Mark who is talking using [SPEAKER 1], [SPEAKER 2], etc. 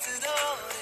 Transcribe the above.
[SPEAKER 1] 活動で